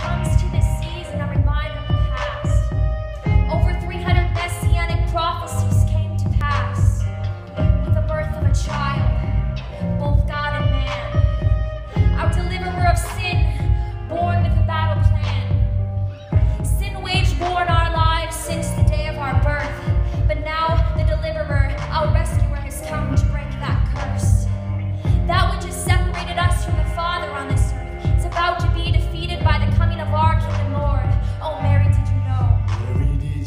comes to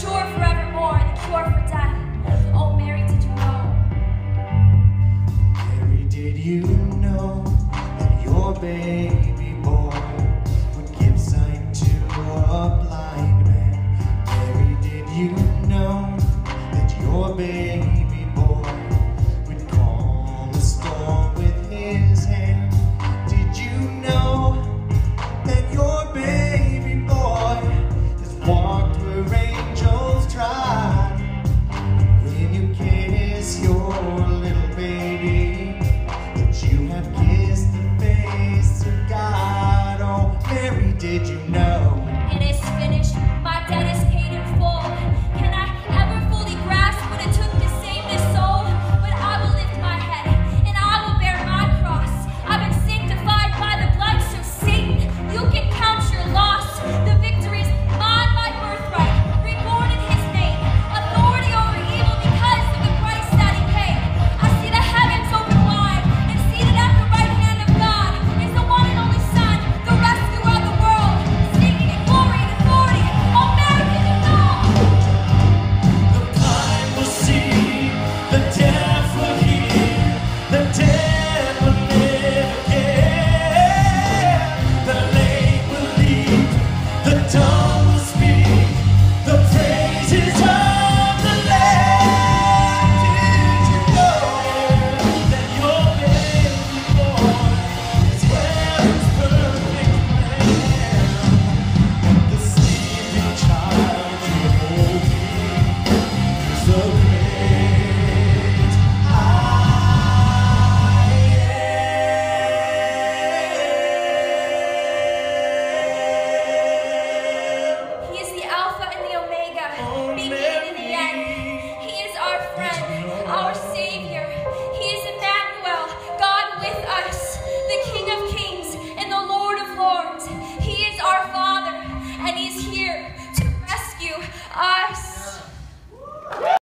sure